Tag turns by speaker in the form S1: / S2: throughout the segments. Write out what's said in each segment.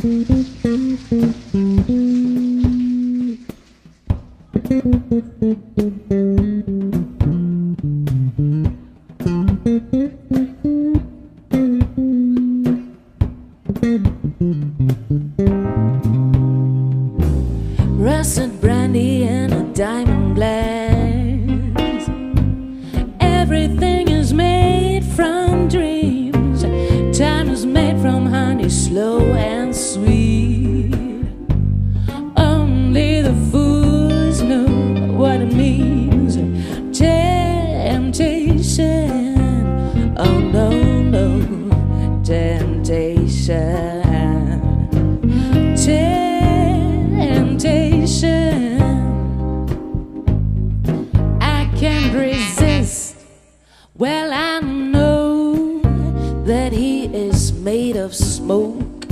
S1: Russet brandy and a diamond glass. Everything is made from dreams. Time is made from honey, slow Temptation. Oh no, no. Temptation. Temptation. I can't resist. Well, I know that he is made of smoke,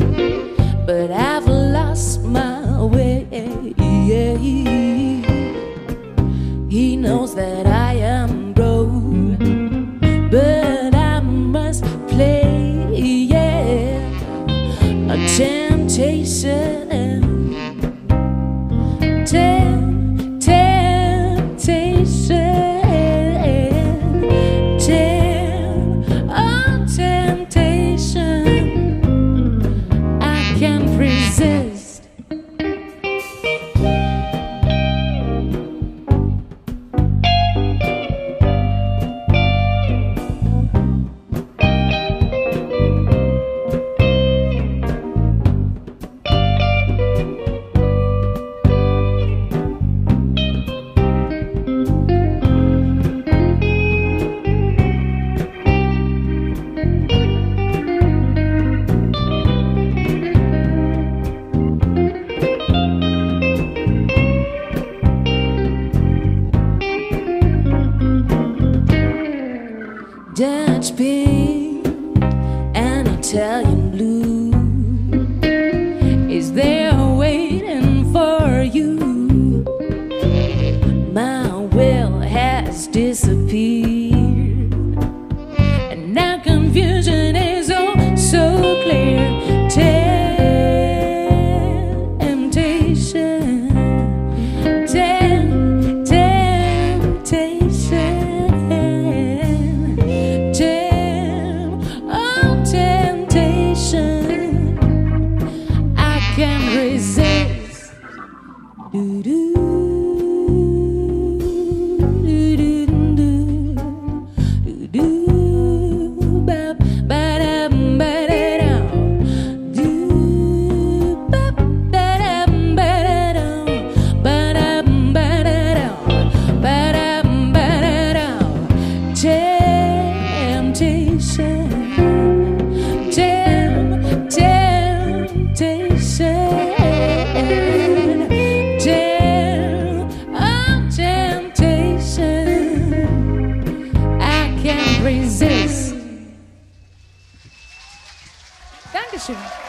S1: but I've lost my way. He knows that I am temptation. Dutch pink and Italian blue. Is there waiting for you? My will has disappeared, Do-do. Do-do-do. Dankeschön.